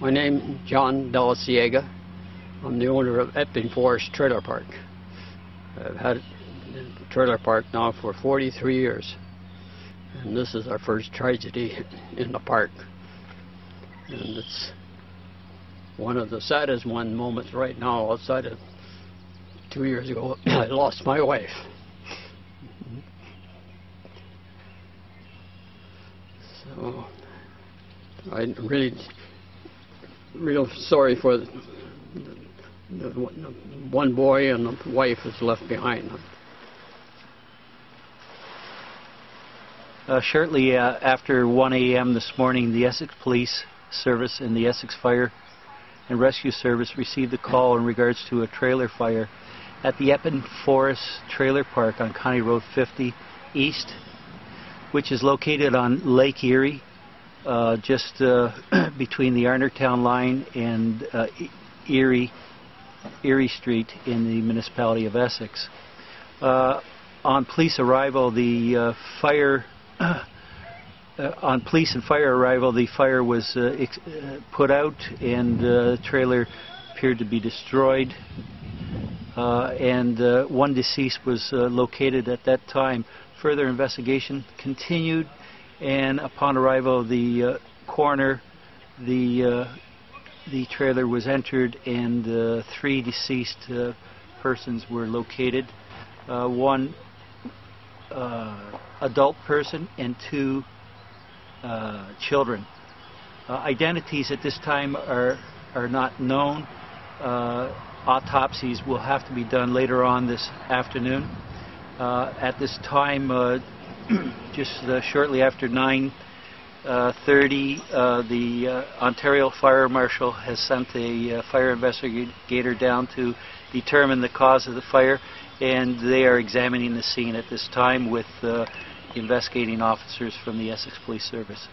My name is John Delasiega. I'm the owner of Epping Forest Trailer Park. I've had the trailer park now for 43 years. And this is our first tragedy in the park. And it's one of the saddest one moments right now outside of two years ago I lost my wife. So I'm really real sorry for the, the, the one boy and the wife is left behind. Uh, shortly uh, after 1 a.m. this morning, the Essex Police Service and the Essex Fire and Rescue Service received a call in regards to a trailer fire at the Epping Forest Trailer Park on County Road 50 East, which is located on Lake Erie, uh, just uh, between the Arner Townline and uh, Erie, Erie Street in the municipality of Essex. Uh, on police arrival, the uh, fire uh, on police and fire arrival, the fire was put out and the trailer appeared to be destroyed. And one deceased was located at that time. Further investigation continued, and upon arrival of the uh, coroner, the uh, the trailer was entered, and uh, three deceased persons were located. one uh, adult person and two uh, children. Uh, identities at this time are are not known. autopsies will have to be done later on this afternoon. at this time, just shortly after 9:30, uh, uh, the uh, Ontario Fire Marshal has sent a fire investigator down to determine the cause of the fire and they are examining the scene at this time with uh, investigating officers from the Essex Police Service.